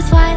is why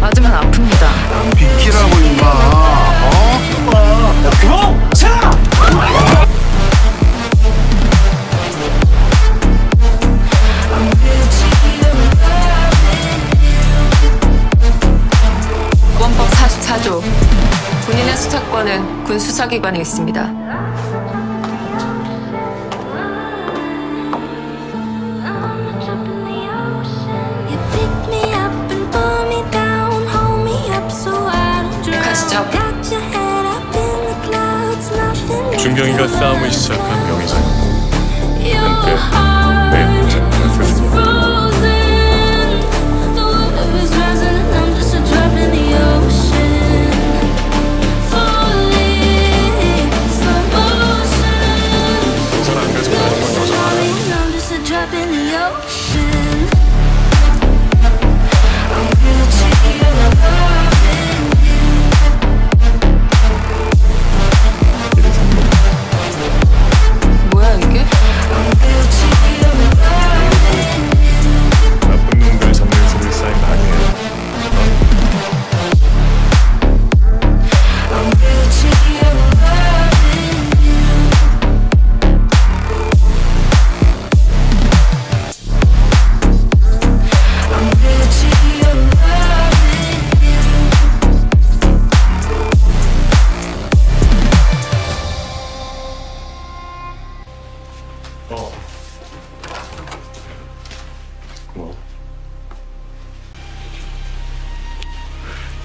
맞으면 아픕니다. 비키라고 임마. 어? 그거 차! 원법 44조 군인의 수사권은 군 수사기관에 있습니다. 가시죠. 준경이가 싸움을 시작한 한때 heart 내 문제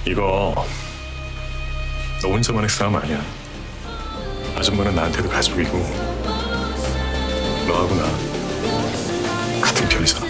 이거 너 혼자만의 싸움 아니야. 아줌마는 나한테도 가족이고 너하고 나 같은 편이잖아